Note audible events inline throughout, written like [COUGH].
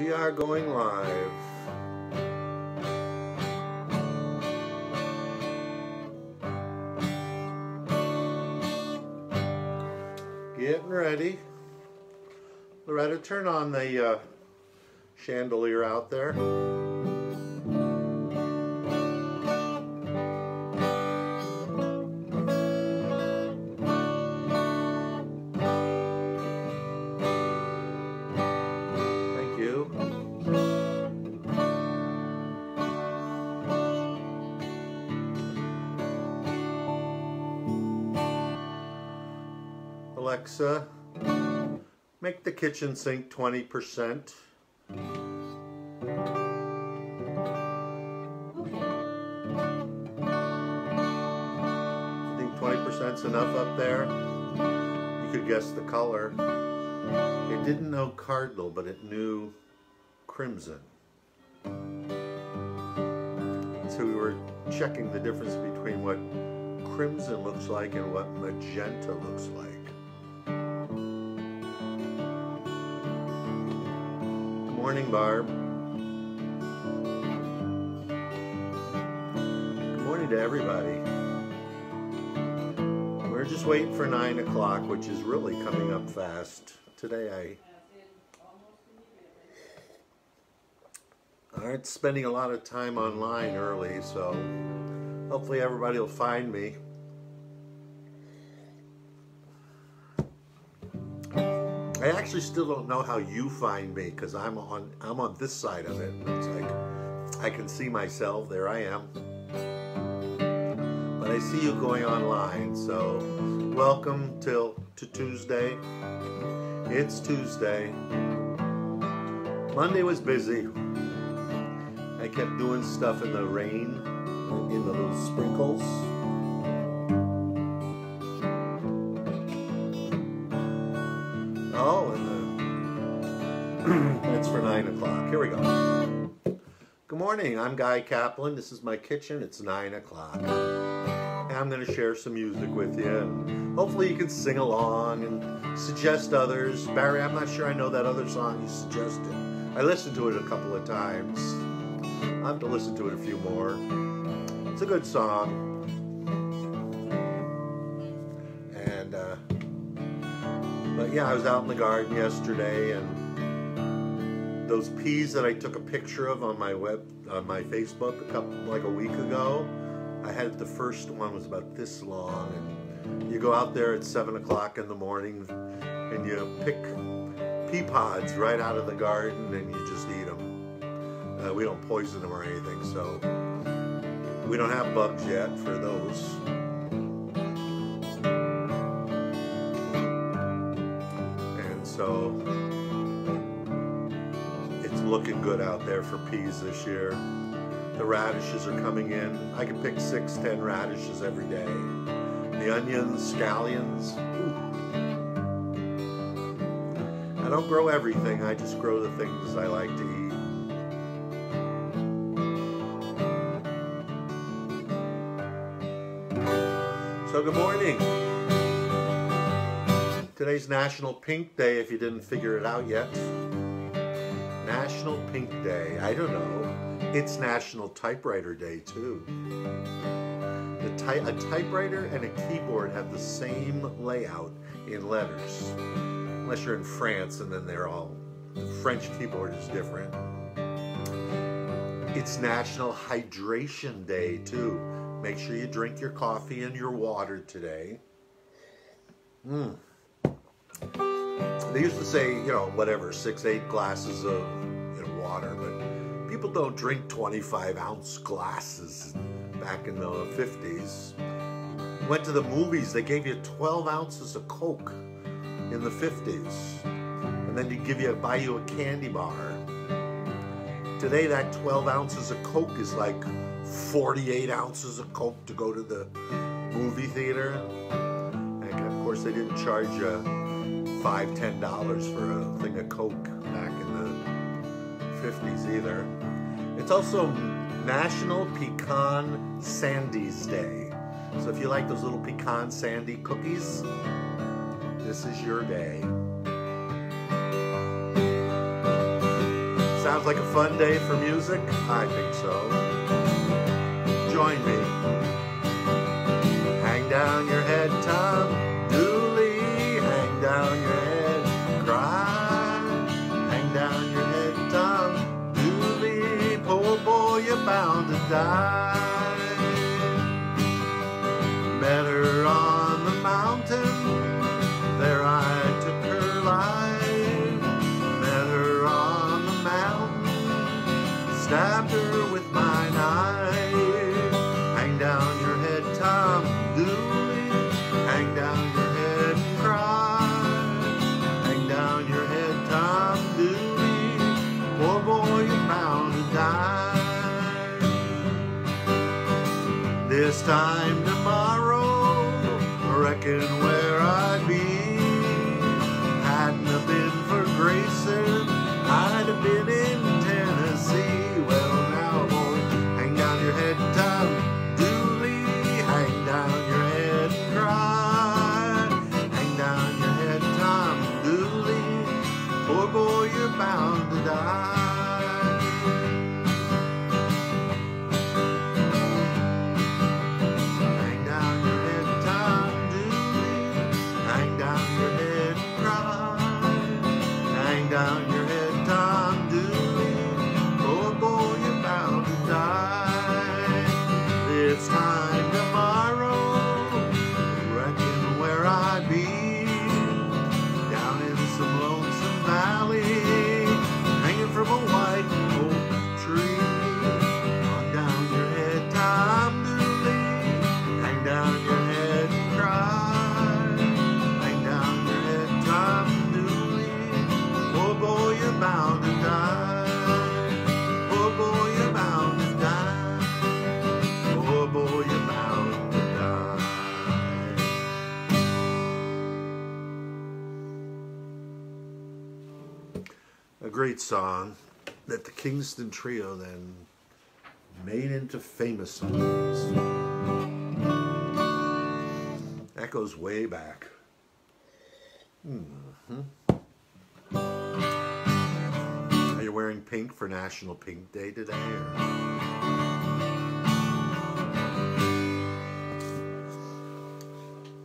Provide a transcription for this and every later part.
We are going live. Getting ready. Loretta, turn on the uh, chandelier out there. Alexa, make the kitchen sink 20%. I think 20% is enough up there? You could guess the color. It didn't know cardinal, but it knew crimson. So we were checking the difference between what crimson looks like and what magenta looks like. Morning, Barb. Good morning to everybody. We're just waiting for 9 o'clock, which is really coming up fast. Today I aren't spending a lot of time online early, so hopefully everybody will find me. Actually still don't know how you find me because I'm on I'm on this side of it. It's like I can see myself. There I am. But I see you going online, so welcome till to Tuesday. It's Tuesday. Monday was busy. I kept doing stuff in the rain, in the little sprinkles. Morning. I'm Guy Kaplan. This is my kitchen. It's nine o'clock. And I'm going to share some music with you. And hopefully, you can sing along and suggest others. Barry, I'm not sure I know that other song you suggested. I listened to it a couple of times. I'll have to listen to it a few more. It's a good song. And, uh, but yeah, I was out in the garden yesterday and those peas that I took a picture of on my web, on my Facebook a couple, like a week ago, I had the first one was about this long and you go out there at seven o'clock in the morning and you pick pea pods right out of the garden and you just eat them. Uh, we don't poison them or anything, so we don't have bugs yet for those. Looking good out there for peas this year. The radishes are coming in. I can pick six, ten radishes every day. The onions, scallions. Ooh. I don't grow everything, I just grow the things I like to eat. So good morning. Today's National Pink Day if you didn't figure it out yet. National Pink Day. I don't know. It's National Typewriter Day too. The ty- a typewriter and a keyboard have the same layout in letters. Unless you're in France and then they're all the French keyboard is different. It's National Hydration Day too. Make sure you drink your coffee and your water today. Mm. They used to say, you know, whatever, six, eight glasses of water, but people don't drink 25 ounce glasses back in the 50s. Went to the movies, they gave you 12 ounces of Coke in the 50s. And then they'd give you, buy you a candy bar. Today, that 12 ounces of Coke is like 48 ounces of Coke to go to the movie theater. And of course, they didn't charge you five, ten dollars for a thing of Coke 50s either. It's also National Pecan Sandies Day. So if you like those little pecan sandy cookies, this is your day. Sounds like a fun day for music? I think so. Join me. Hang down your head, die. A great song that the Kingston Trio then made into famous songs. That goes way back. Mhm. Are you wearing pink for National Pink Day today? Or?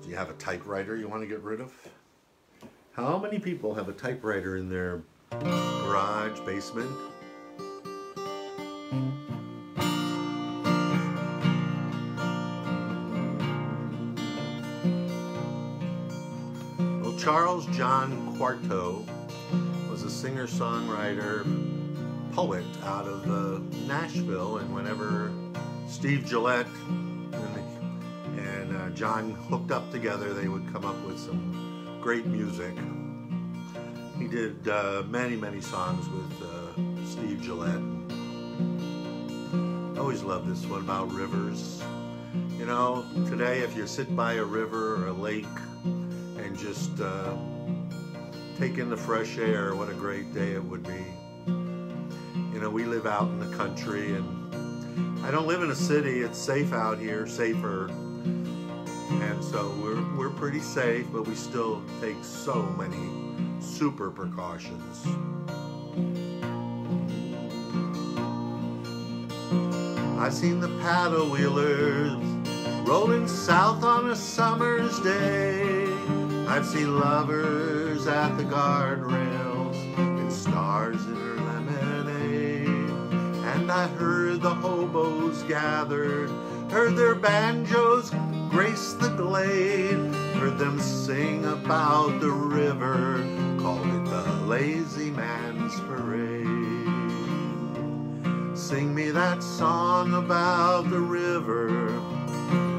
Do you have a typewriter you want to get rid of? How many people have a typewriter in their garage, basement? Well, Charles John Quarto was a singer songwriter, poet out of uh, Nashville, and whenever Steve Gillette and, and uh, John hooked up together, they would come up with some great music. He did uh, many, many songs with uh, Steve Gillette. I always loved this one about rivers. You know, today if you sit by a river or a lake and just uh, take in the fresh air, what a great day it would be. You know, we live out in the country and I don't live in a city. It's safe out here, safer. And so we're, we're pretty safe, but we still take so many super precautions. I've seen the paddle wheelers rolling south on a summer's day. I've seen lovers at the guardrails and stars in her lemonade. And I heard the hobos gathered, heard their banjos grace the glade, heard them sing about the river, called it the lazy man's parade. Sing me that song about the river,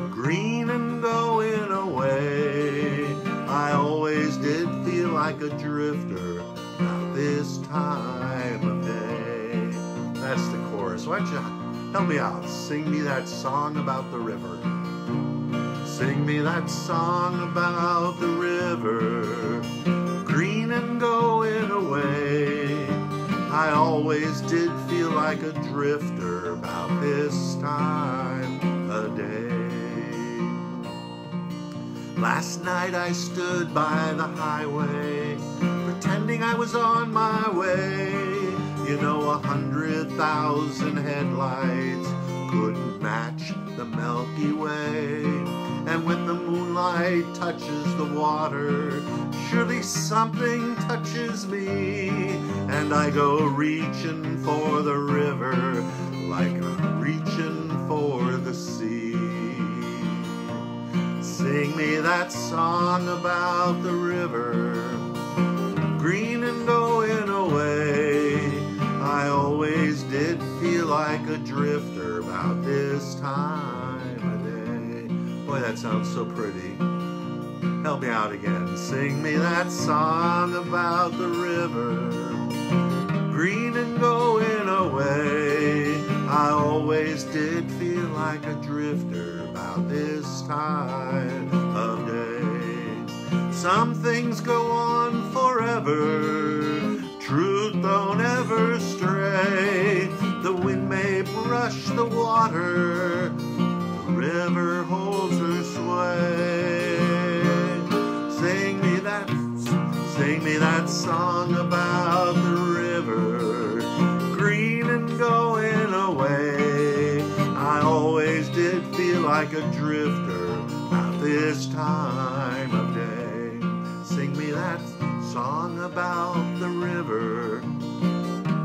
green and going away. I always did feel like a drifter about this time of day. That's the chorus. Why don't you help me out? Sing me that song about the river. Sing me that song about the river, and going away. I always did feel like a drifter about this time of day. Last night I stood by the highway, pretending I was on my way. You know, a hundred thousand headlights couldn't match the Milky Way. And when the moonlight touches the water, surely something touches me. And I go reaching for the river like I'm reaching for the sea. Sing me that song about the river, green and going away. I always did feel like a drifter about this time of day. Boy, that sounds so pretty. Help me out again. Sing me that song about the river, green and going away. I always did feel like a drifter about this time of day. Some things go on forever, truth don't ever stray. The wind may brush the water, the river holds her sway. That song about the river, green and going away. I always did feel like a drifter at this time of day. Sing me that song about the river,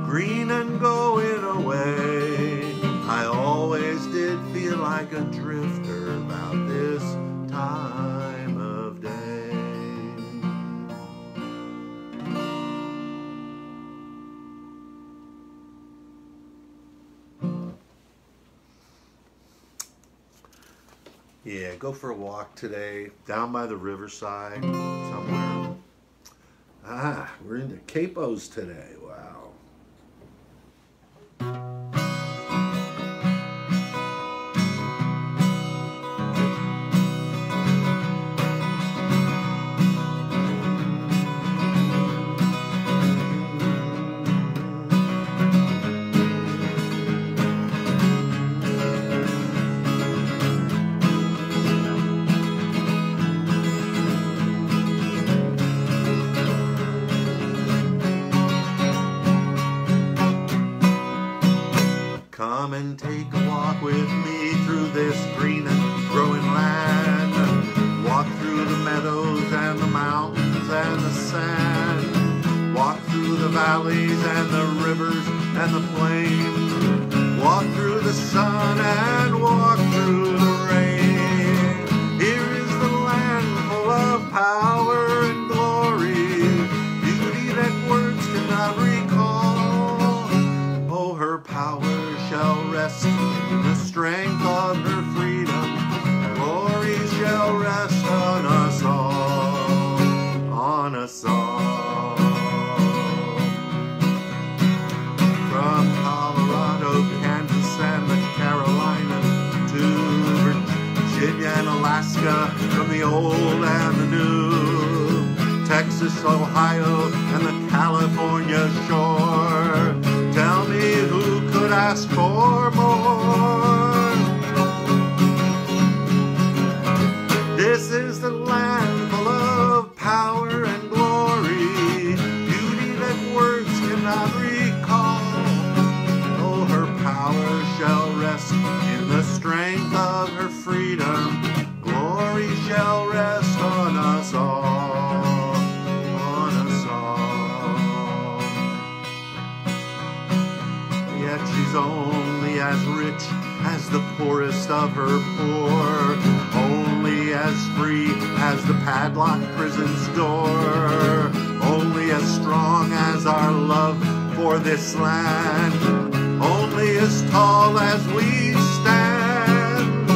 green and going away. I always did feel like a drifter about this time Yeah, go for a walk today down by the riverside somewhere. Ah, we're into capos today. And the plains. Walk through the sun and the old and the new, Texas, Ohio, and the California shore. Poorest of her poor, only as free as the padlocked prison's door, only as strong as our love for this land, only as tall as we stand.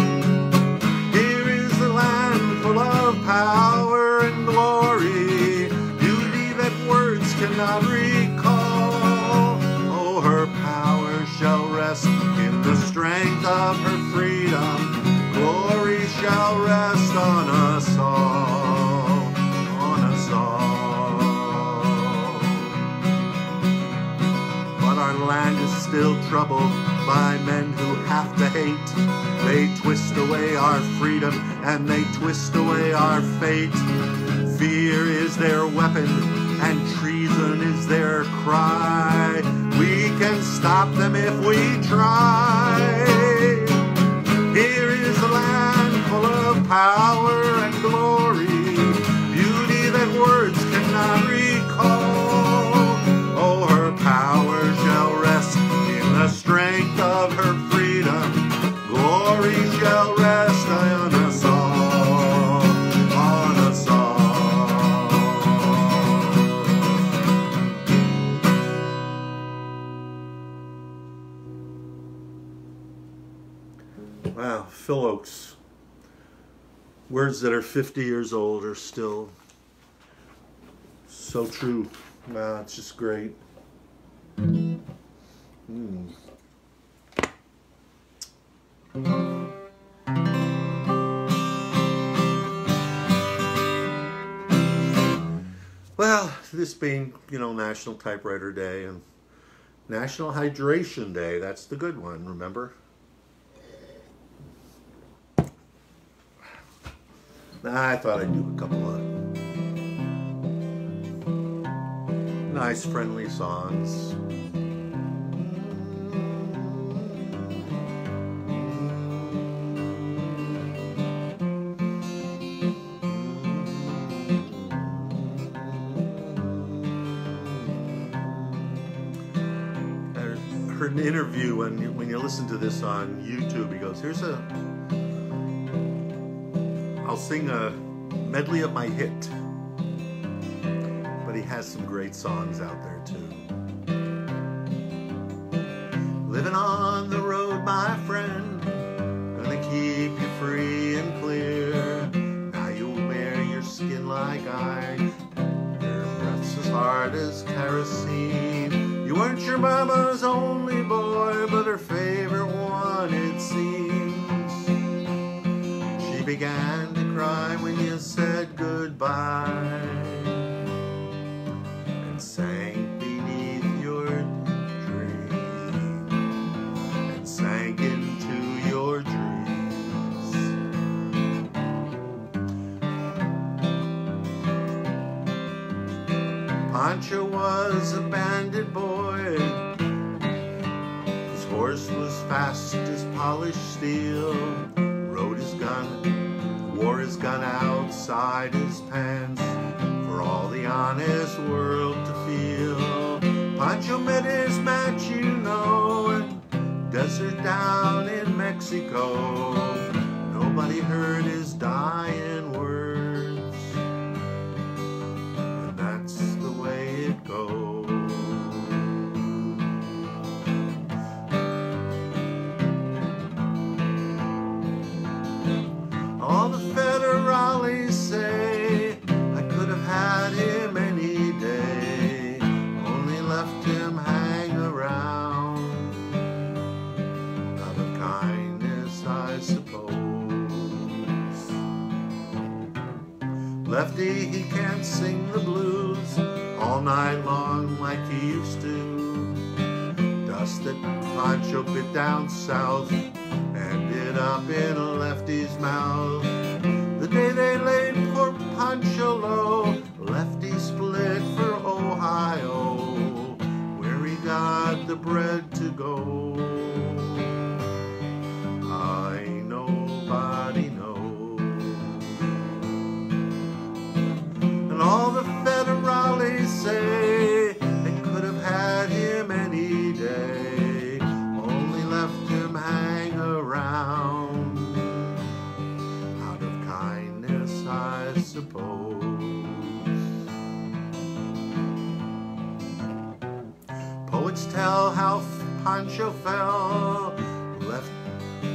Here is the land full of power and glory, beauty that words cannot strength of her freedom. Glory shall rest on us all, on us all. But our land is still troubled by men who have to hate. They twist away our freedom and they twist away our fate. Fear is their weapon, and treason is their cry. We can stop them if we try. Here is a land full of power and glory, beauty that words cannot Words that are 50 years old are still so true. Wow, it's just great. Mm. Well, this being, you know, National Typewriter Day and National Hydration Day, that's the good one, remember? I thought I'd do a couple of nice, friendly songs. I heard an interview when you, when you listen to this on YouTube. He goes, "Here's a I'll sing a medley of my hit. But he has some great songs out there too. Living on the road, my friend, gonna keep you free and clear. Now you'll wear your skin like iron, your breath's as hard as kerosene. You weren't your mama's began to cry when you said goodbye and sank beneath your dream and sank into your dreams. Pancho was a bandit boy. His horse was fast as polished steel. Rode his gun, his gun outside his pants for all the honest world to feel. Pancho met his match, you know, in desert down in Mexico. Nobody heard his dying down south Pancho fell, left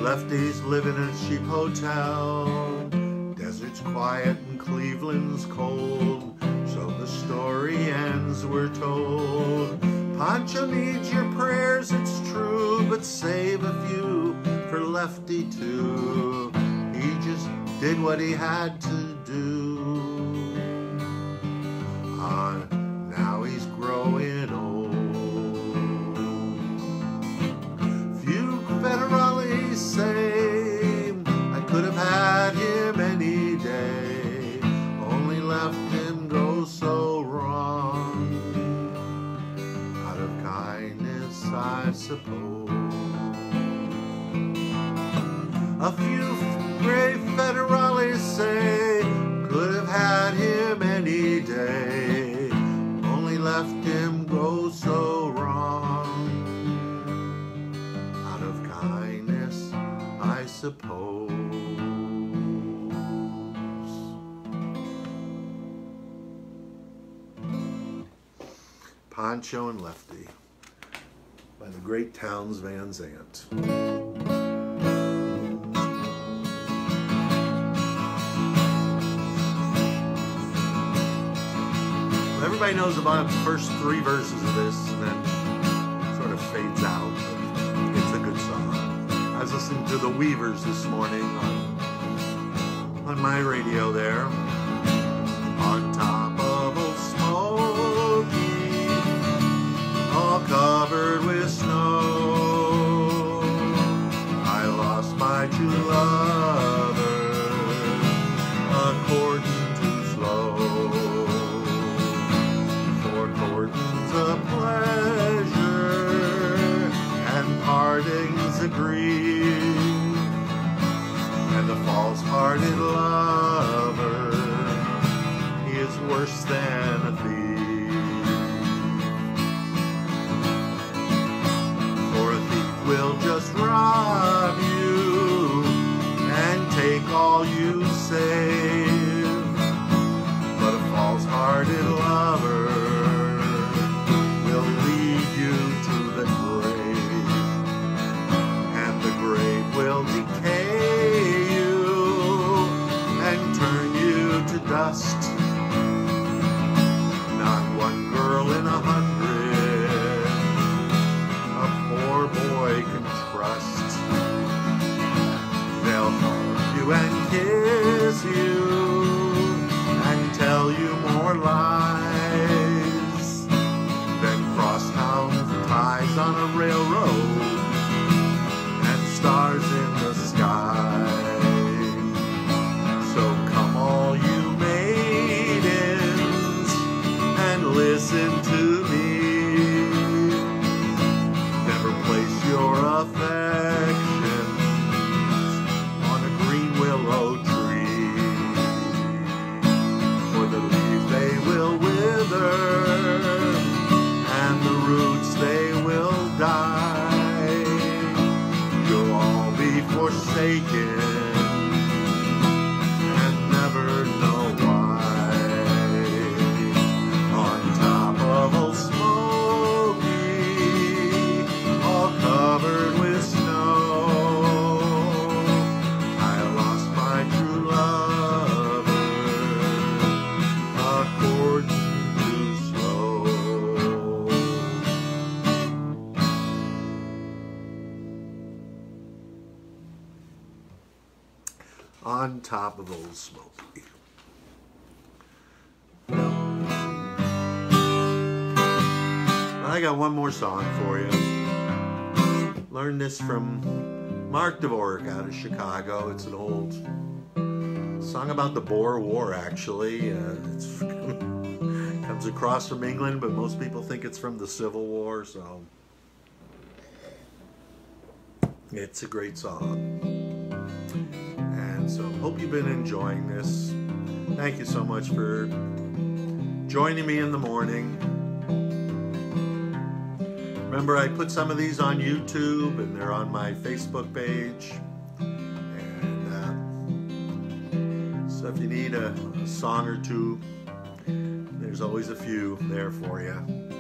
lefties live in a cheap hotel. Desert's quiet and Cleveland's cold, so the story ends, we're told. Pancho needs your prayers, it's true, but save a few for Lefty too. He just did what he had to Townes Van Zandt. Everybody knows about the first three verses of this and then sort of fades out. It's a good song. I was listening to the Weavers this morning on, on my radio there. On top of Old Smoky, all covered with you your I got one more song for you. Learned this from Mark Dvorak out of Chicago. It's an old song about the Boer War, actually. Uh, it's [LAUGHS] comes across from England, but most people think it's from the Civil War, so it's a great song. And so hope you've been enjoying this. Thank you so much for joining me in the morning. Remember, I put some of these on YouTube and they're on my Facebook page. And uh, so if you need a, a song or two, there's always a few there for you.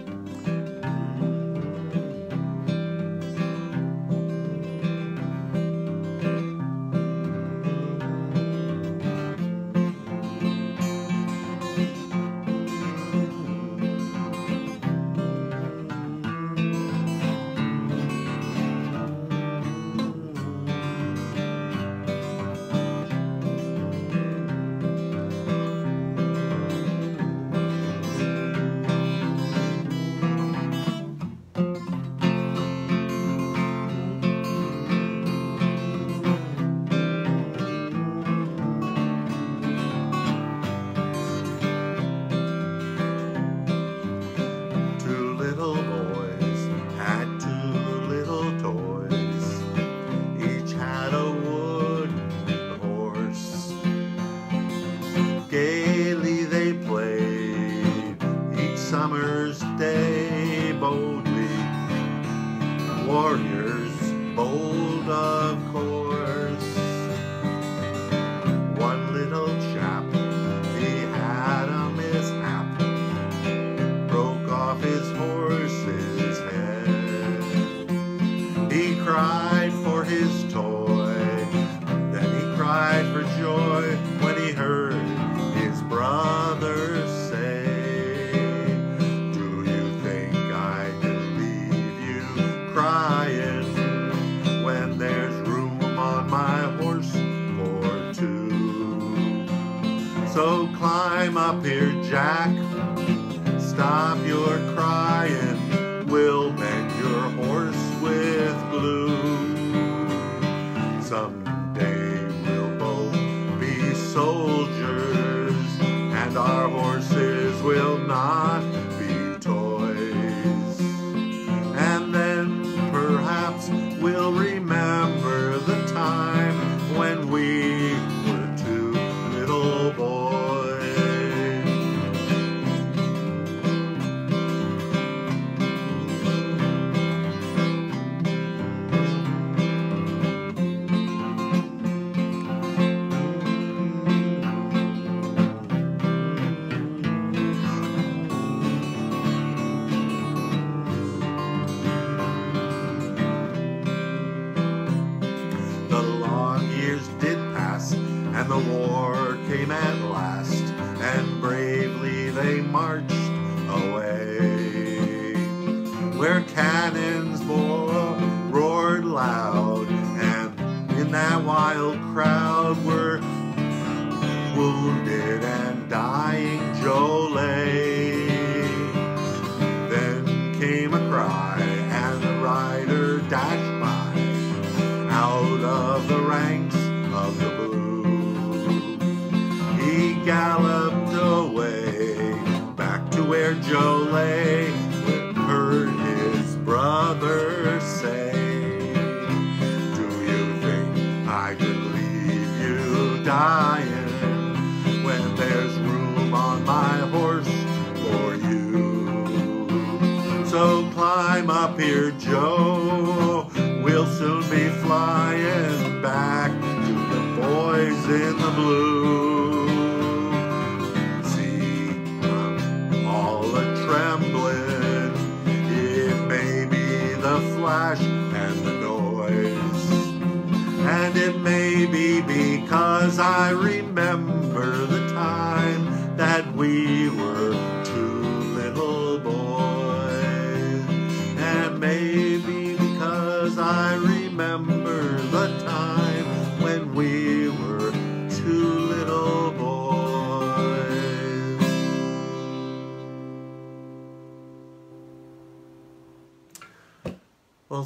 warriors bold of course. Jack. crowd were wounded. my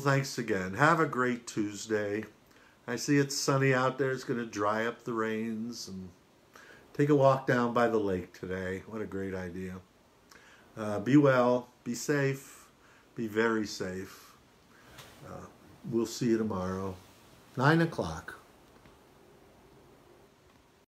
thanks again. Have a great Tuesday. I see it's sunny out there. It's going to dry up the rains and take a walk down by the lake today. What a great idea. Uh, be well, be safe, be very safe. Uh, we'll see you tomorrow, 9 o'clock.